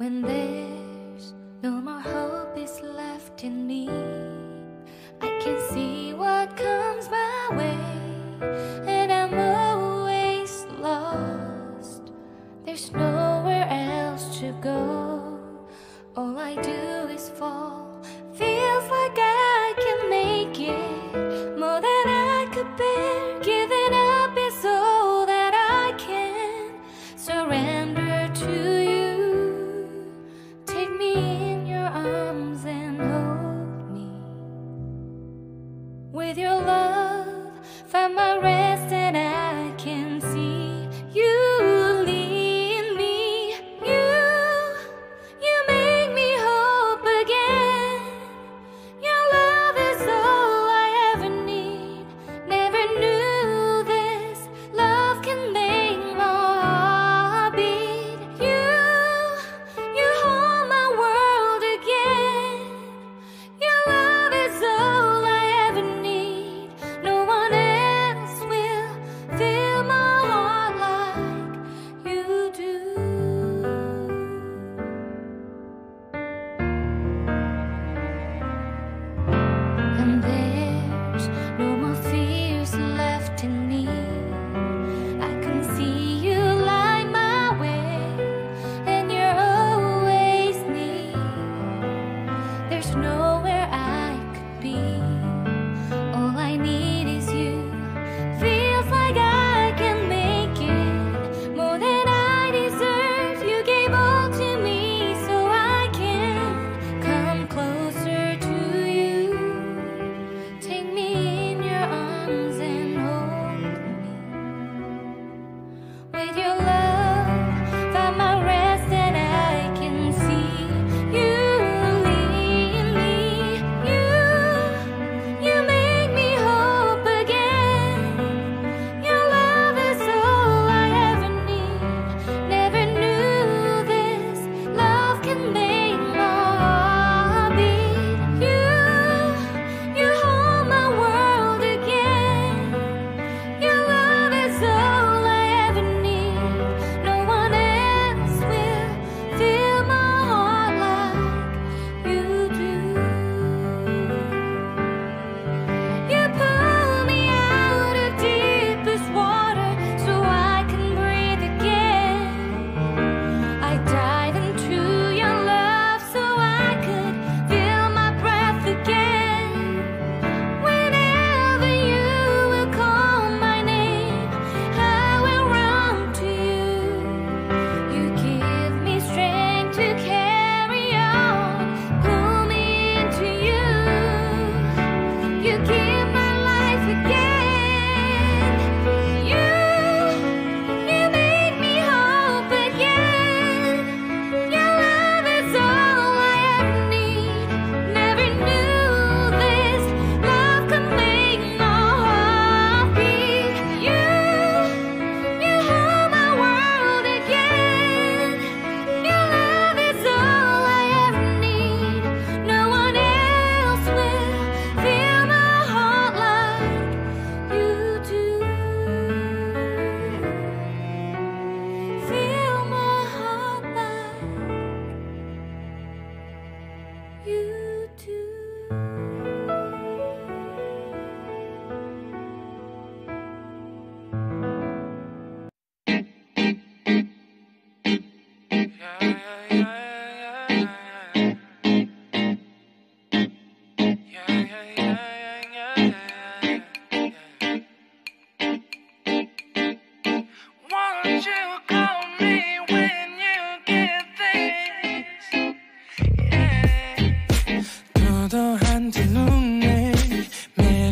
When there's no more hope is left in me, I can see what comes.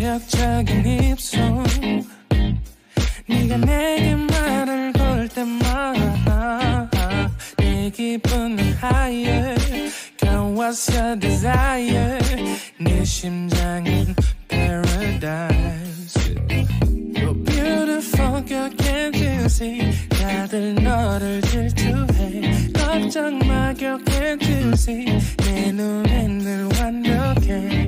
매력적인 입술 네가 내게 말을 걸 때마다 내 기분은 higher Girl what's your desire 내 심장은 paradise You're beautiful girl can't you see 다들 너를 질투해 걱정 마 girl can't you see 내 눈엔 늘 완벽해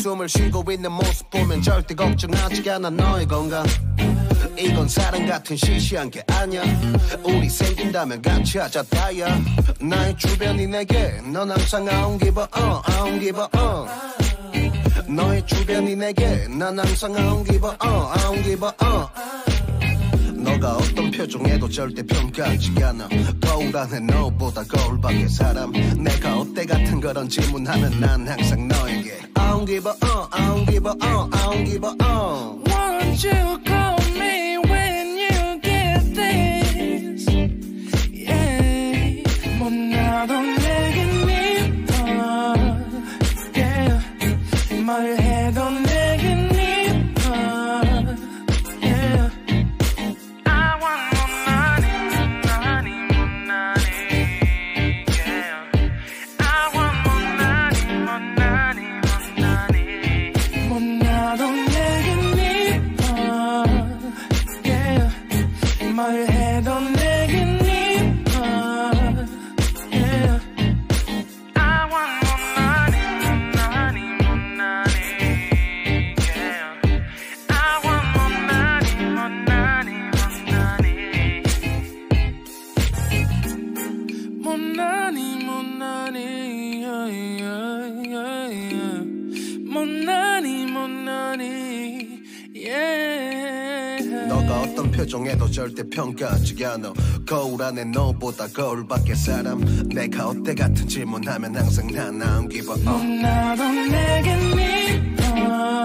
숨을 쉬고 있는 모습 보면 절대 걱정하지 않아 너의 건강 이건 사랑 같은 시시한 게 아니야 우리 생긴다면 같이 하자 다야 나의 주변이 내게 넌 항상 I don't give uh. 너의 주변이 내게 난 항상 I don't give uh. 표정에도 절대 평가하지 않아 거울 안에 너보다 거울 밖의 사람 내가 어때 같은 그런 질문하면 난 항상 너에게 I don't give a uh, I don't give a uh, I don't give a uh. Won't you call me when you get this? Yeah. 뭐 나도 표정에도 절대 평가하지 않아 거울 안에 너보다 거울 밖의 사람 내가 어때 같은 질문하면 항상 난 I don't give. 나도 내겐 미워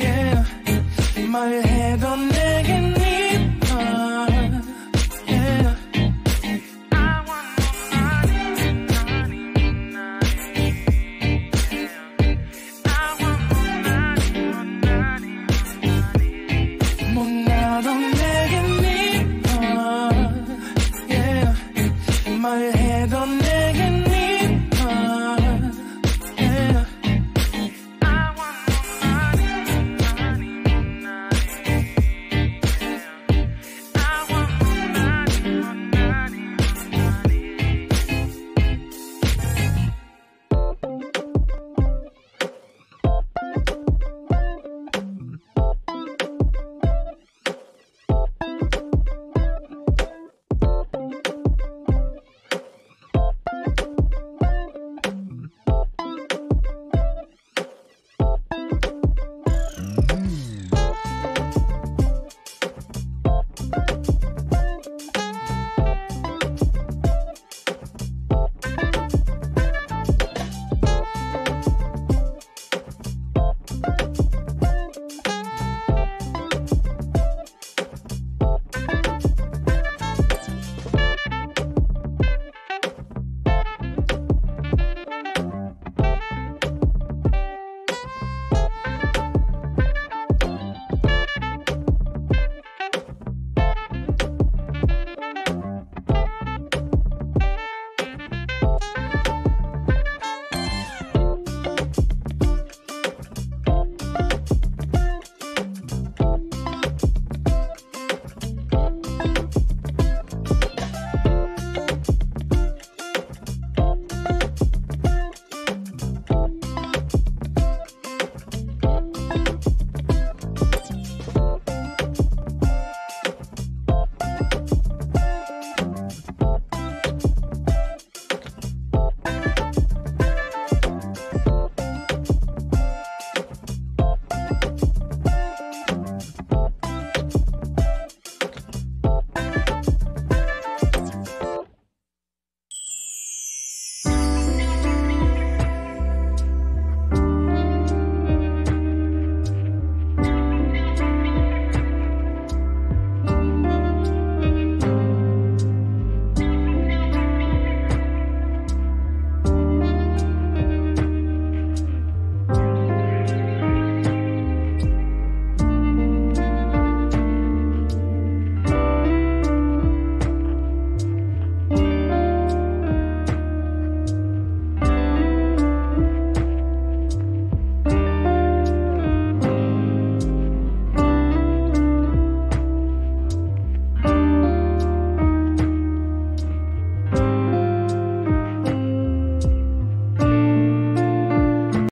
yeah. 뭘